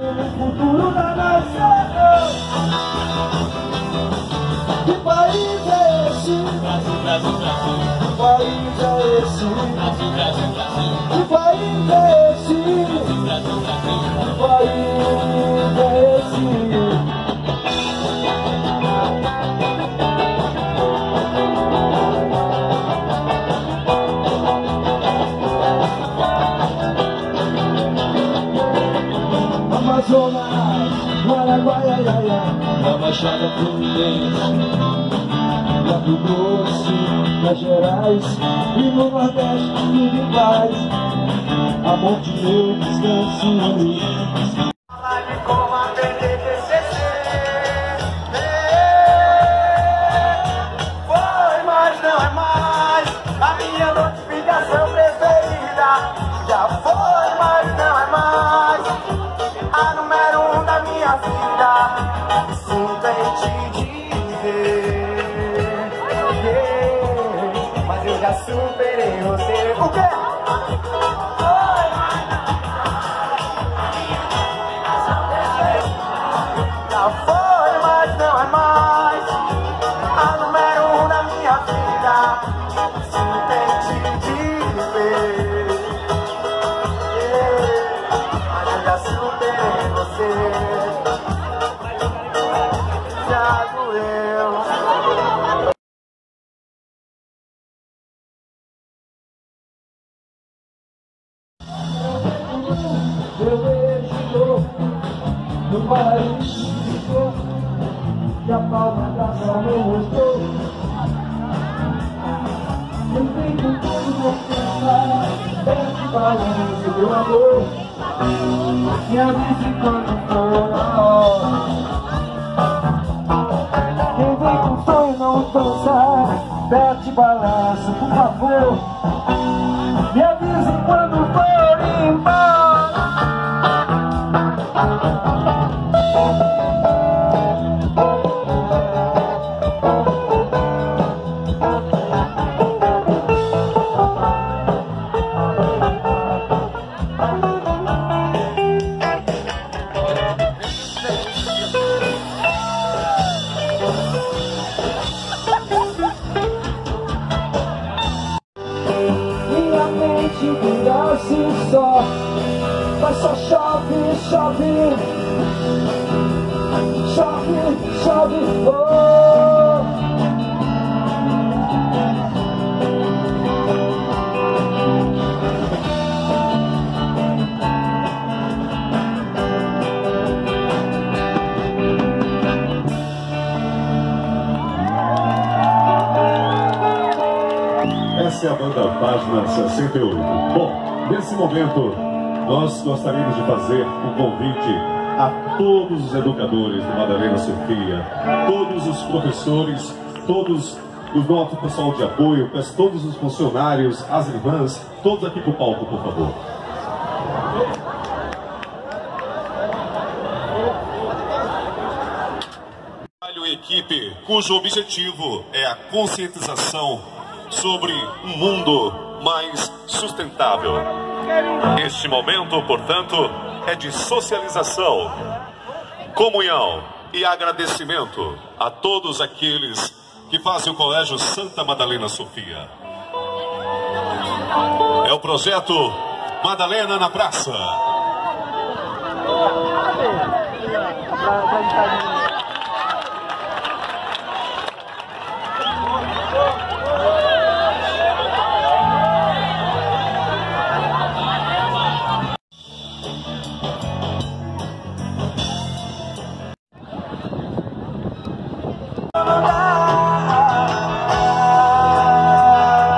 O futuro da nação. Que país é esse? Brasil, Brasil, Brasil. Que país é esse? Brasil, Brasil, Brasil. Que país é esse? Brasil, Brasil. Que país é esse? Amazonas, Guaraguaiaia, Da Baixada Fluminense. Mato Grosso, Minas Gerais e no Nordeste tudo em paz. Amor de meu descanso. Superei você. O quê? Já foi, mas não é mais a número um da minha vida. No paraíso ficou e a palma da mão meu rosto. Eu tenho tudo vou pensar, desce balanço meu amor. Me avise quando for a hora. Quem vem com sonho não dançar, desce balanço, por favor. Me vira-se só Mas só chove, chove. Chove, chove, oh Banda Página 68. Bom, nesse momento, nós gostaríamos de fazer um convite a todos os educadores do Madalena Sofia, todos os professores, todos o nosso pessoal de apoio, todos os funcionários, as irmãs, todos aqui pro palco, por favor. Equipe cujo objetivo é a conscientização sobre um mundo mais sustentável. Este momento, portanto, é de socialização, comunhão e agradecimento a todos aqueles que fazem o Colégio Santa Madalena Sofia. É o projeto Madalena na Praça.